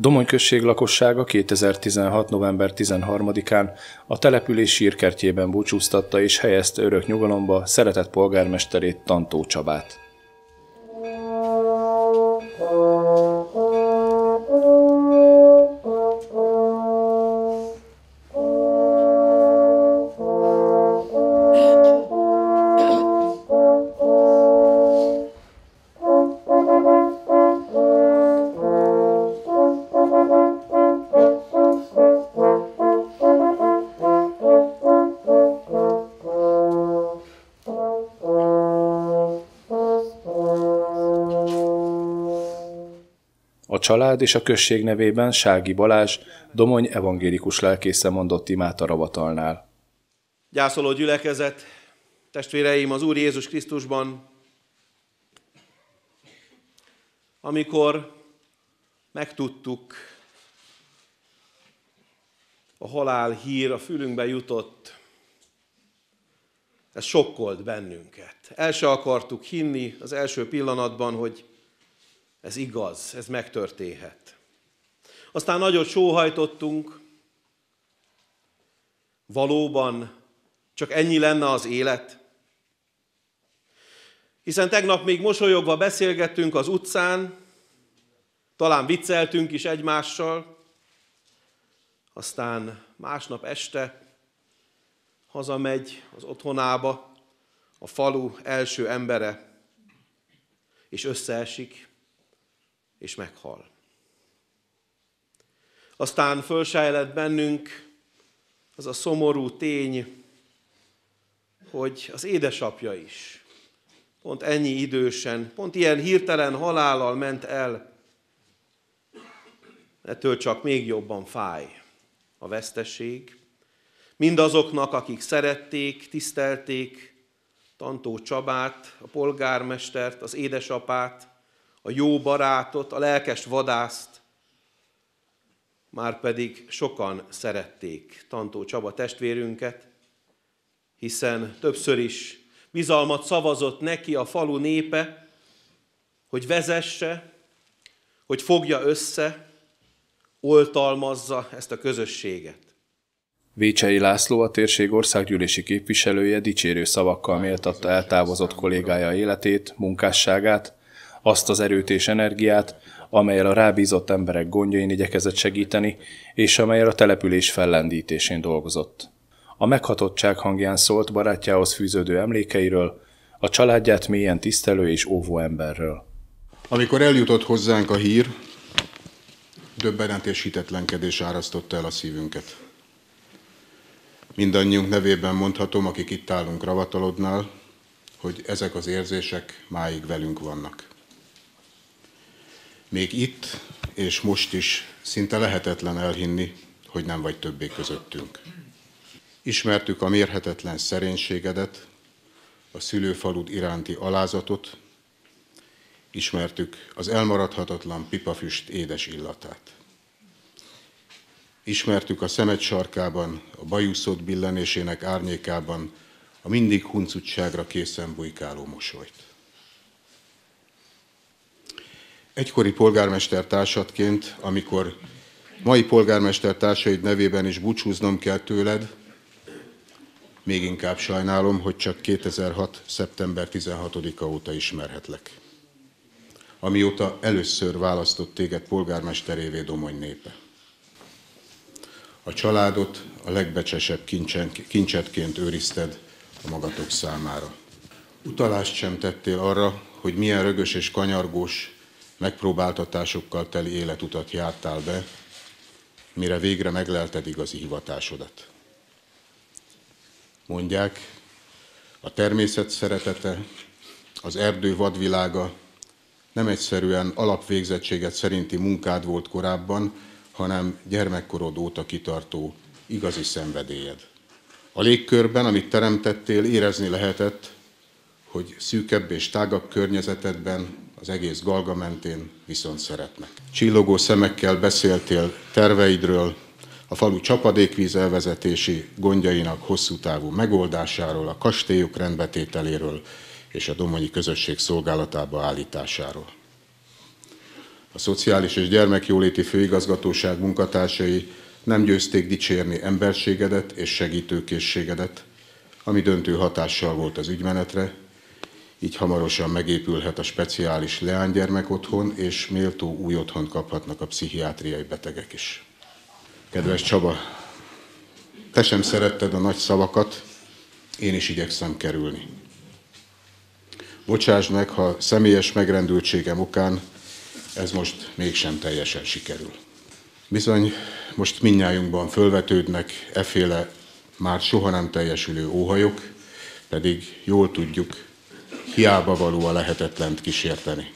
Domony község lakossága 2016. november 13-án a település sírkertjében búcsúztatta és helyezte örök nyugalomba szeretett polgármesterét Tantó Csabát. Család és a község nevében Sági Balázs, Domony evangélikus lelkésze mondott imát a ravatalnál. Gyászoló gyülekezet, testvéreim az Úr Jézus Krisztusban, amikor megtudtuk, a halál hír a fülünkbe jutott, ez sokkolt bennünket. El se akartuk hinni az első pillanatban, hogy ez igaz, ez megtörténhet. Aztán nagyot sóhajtottunk, valóban csak ennyi lenne az élet. Hiszen tegnap még mosolyogva beszélgettünk az utcán, talán vicceltünk is egymással, aztán másnap este hazamegy az otthonába a falu első embere, és összeesik, és meghal. Aztán fölsejlett bennünk az a szomorú tény, hogy az édesapja is pont ennyi idősen, pont ilyen hirtelen halállal ment el, ettől csak még jobban fáj a veszteség. Mindazoknak, akik szerették, tisztelték Tantó Csabát, a polgármestert, az édesapát, a jó barátot, a lelkes vadászt, már pedig sokan szerették Tantó Csaba testvérünket, hiszen többször is bizalmat szavazott neki a falu népe, hogy vezesse, hogy fogja össze, oltalmazza ezt a közösséget. Vécsei László, a térség országgyűlési képviselője dicsérő szavakkal méltatta eltávozott kollégája életét, munkásságát, azt az erőt és energiát, amelyel a rábízott emberek gondjain igyekezett segíteni, és amelyel a település fellendítésén dolgozott. A meghatottság hangján szólt barátjához fűződő emlékeiről, a családját mélyen tisztelő és óvó emberről. Amikor eljutott hozzánk a hír, döbbenet és hitetlenkedés árasztotta el a szívünket. Mindannyiunk nevében mondhatom, akik itt állunk Ravatalodnál, hogy ezek az érzések máig velünk vannak. Még itt és most is szinte lehetetlen elhinni, hogy nem vagy többé közöttünk. Ismertük a mérhetetlen szerénységedet, a szülőfalud iránti alázatot, ismertük az elmaradhatatlan pipafüst édes illatát. Ismertük a szemed sarkában, a bajuszod billenésének árnyékában a mindig huncutságra készen bujkáló mosolyt. Egykori polgármester társadként, amikor mai polgármester társaid nevében is búcsúznom kell tőled, még inkább sajnálom, hogy csak 2006. szeptember 16-a óta ismerhetlek. Amióta először választott téged polgármesterévé Domony népe. A családot a legbecsesebb kincsetként őrizted a magatok számára. Utalást sem tettél arra, hogy milyen rögös és kanyargós megpróbáltatásokkal teli életutat jártál be, mire végre meglelted igazi hivatásodat. Mondják, a természet szeretete, az erdő vadvilága nem egyszerűen alapvégzettséget szerinti munkád volt korábban, hanem gyermekkorod óta kitartó igazi szenvedélyed. A légkörben, amit teremtettél, érezni lehetett, hogy szűkebb és tágabb környezetedben az egész Galga mentén viszont szeretnek. Csillogó szemekkel beszéltél terveidről, a falu csapadékvíz elvezetési gondjainak hosszú távú megoldásáról, a kastélyok rendbetételéről és a domonyi közösség szolgálatába állításáról. A Szociális és Gyermekjóléti Főigazgatóság munkatársai nem győzték dicsérni emberségedet és segítőkészségedet, ami döntő hatással volt az ügymenetre, így hamarosan megépülhet a speciális leánygyermek otthon, és méltó új otthon kaphatnak a pszichiátriai betegek is. Kedves Csaba, te sem szeretted a nagy szavakat, én is igyekszem kerülni. Bocsáss meg, ha személyes megrendültségem okán ez most mégsem teljesen sikerül. Bizony, most minnyájunkban fölvetődnek eféle már soha nem teljesülő óhajok, pedig jól tudjuk, hiába való a lehetetlent kísérteni.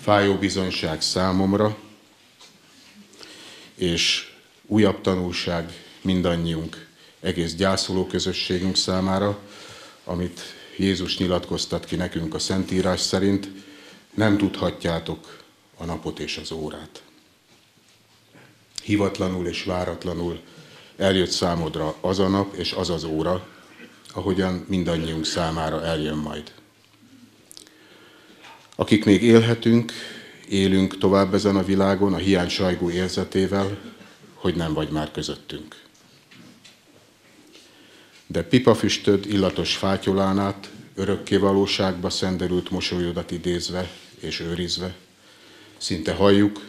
Fájó bizonyság számomra, és újabb tanulság mindannyiunk, egész gyászoló közösségünk számára, amit Jézus nyilatkoztat ki nekünk a Szentírás szerint, nem tudhatjátok a napot és az órát. Hivatlanul és váratlanul eljött számodra az a nap és az az óra, ahogyan mindannyiunk számára eljön majd. Akik még élhetünk, élünk tovább ezen a világon a hiány sajgó érzetével, hogy nem vagy már közöttünk. De pipafüstöd illatos fátyolánát örökké valóságba szenderült mosolyodat idézve és őrizve, szinte halljuk,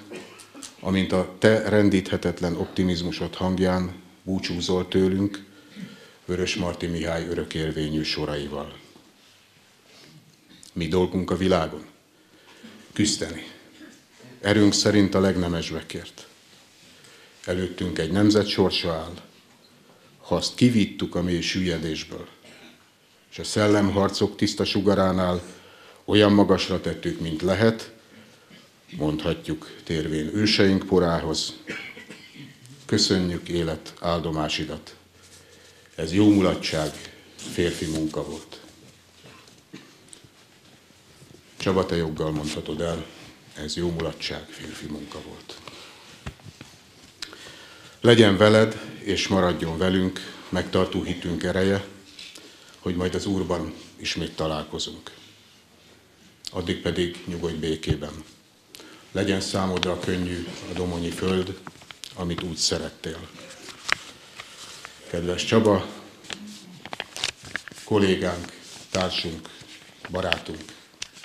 amint a te rendíthetetlen optimizmusod hangján búcsúzol tőlünk, Vörös Marti Mihály örökérvényű soraival. Mi dolgunk a világon? Küzdeni. Erőnk szerint a legnemesbekért. Előttünk egy nemzet sorsa áll. Ha azt kivittük a mély süllyedésből, és a szellemharcok tiszta sugaránál olyan magasra tettük, mint lehet, mondhatjuk térvén őseink porához, köszönjük élet áldomásidat. Ez jó mulatság, férfi munka volt. Csaba, te joggal mondhatod el, ez jó mulatság, férfi munka volt. Legyen veled, és maradjon velünk megtartó hitünk ereje, hogy majd az Úrban ismét találkozunk. Addig pedig nyugodj békében. Legyen számodra könnyű a domonyi föld, amit úgy szerettél. Kedves Csaba, kollégánk, társunk, barátunk,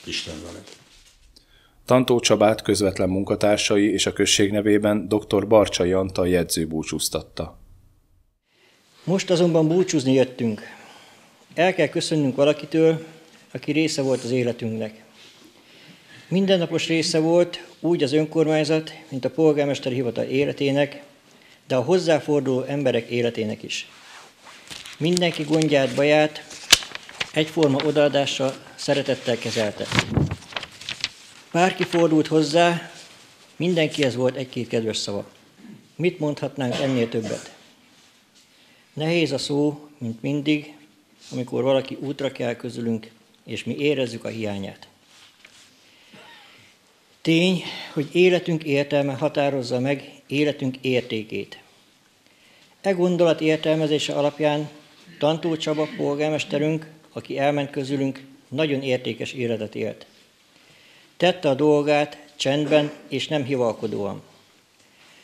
Isten veled. Tantó Csabát közvetlen munkatársai és a község nevében dr. Barcsai Antal jegyző búcsúztatta. Most azonban búcsúzni jöttünk. El kell köszönnünk valakitől, aki része volt az életünknek. Mindennapos része volt úgy az önkormányzat, mint a polgármester hivatal életének, de a hozzáforduló emberek életének is. Mindenki gondját, baját egyforma odaadással, szeretettel kezelte. Bárki fordult hozzá, mindenkihez volt egy-két kedves szava. Mit mondhatnánk ennél többet? Nehéz a szó, mint mindig, amikor valaki útra kell közülünk, és mi érezzük a hiányát. Tény, hogy életünk értelme határozza meg életünk értékét. E gondolat értelmezése alapján Tantó Csaba polgármesterünk, aki elment közülünk, nagyon értékes életet élt. Tette a dolgát csendben és nem hivalkodóan.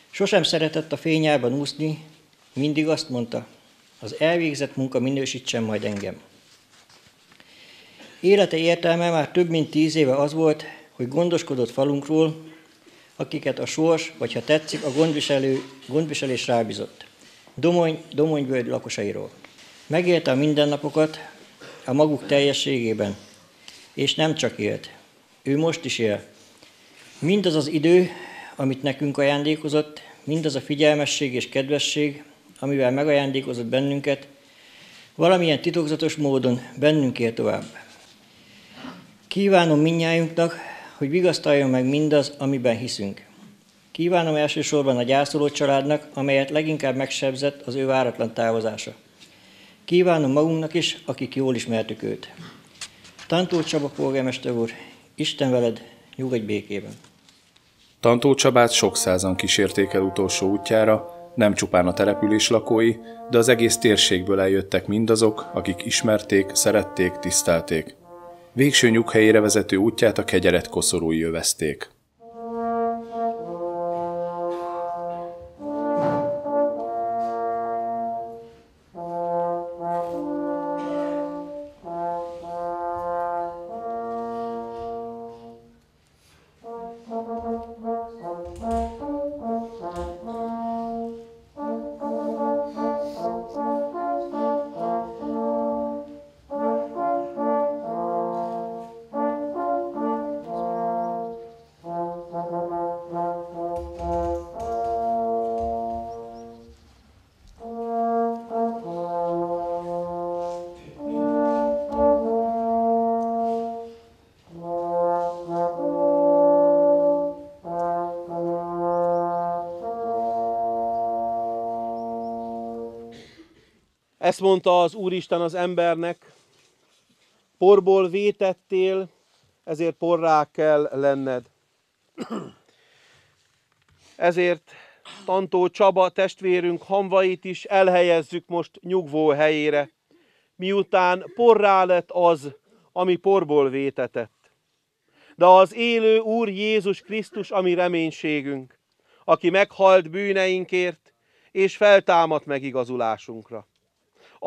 Sosem szeretett a fényában úszni, mindig azt mondta, az elvégzett munka minősítsen majd engem. Élete értelme már több mint tíz éve az volt, hogy gondoskodott falunkról, akiket a sors, vagy ha tetszik, a gondviselő, gondviselés rábizott. Domony, Domonyvölgy lakosairól. Megélte a mindennapokat a maguk teljességében, és nem csak élt. Ő most is él. Mindaz az idő, amit nekünk ajándékozott, mindaz a figyelmesség és kedvesség, amivel megajándékozott bennünket, valamilyen titokzatos módon bennünk él tovább. Kívánom minnyájunknak, hogy vigasztaljon meg mindaz, amiben hiszünk. Kívánom elsősorban a gyászoló családnak, amelyet leginkább megsebzett az ő váratlan távozása. Kívánom magunknak is, akik jól ismertük őt. Tantó Csaba polgármester úr, Isten veled, nyugodj békében. Tantó Csabát sok százan kísérték el utolsó útjára, nem csupán a település lakói, de az egész térségből eljöttek mindazok, akik ismerték, szerették, tisztelték. Végső nyughelyére vezető útját a kegyeret koszorúi jövezték. Ezt mondta az Úristen az embernek, porból vétettél, ezért porrá kell lenned. Ezért Tantó Csaba testvérünk hamvait is elhelyezzük most nyugvó helyére, miután porrá lett az, ami porból vétetett. De az élő Úr Jézus Krisztus, ami reménységünk, aki meghalt bűneinkért, és feltámadt megigazulásunkra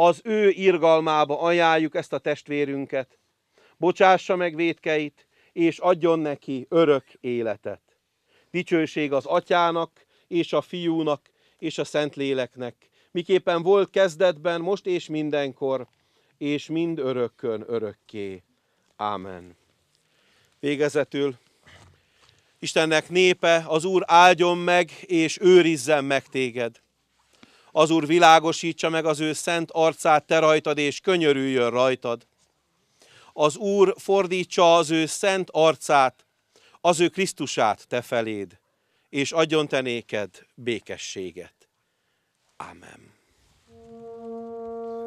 az ő irgalmába ajánljuk ezt a testvérünket. Bocsássa meg védkeit, és adjon neki örök életet. Dicsőség az atyának, és a fiúnak, és a Szentléleknek, miképpen volt kezdetben, most és mindenkor, és mind örökkön örökké. Ámen. Végezetül Istennek népe, az Úr áldjon meg, és őrizzen meg téged az Úr világosítsa meg az ő szent arcát te rajtad, és könyörüljön rajtad. Az Úr fordítsa az ő szent arcát, az ő Krisztusát te feléd, és adjon te néked békességet. Amen.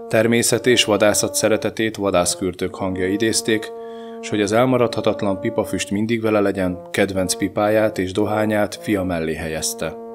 Természet és vadászat szeretetét vadászkürtők hangja idézték, és hogy az elmaradhatatlan pipafüst mindig vele legyen, kedvenc pipáját és dohányát fia mellé helyezte.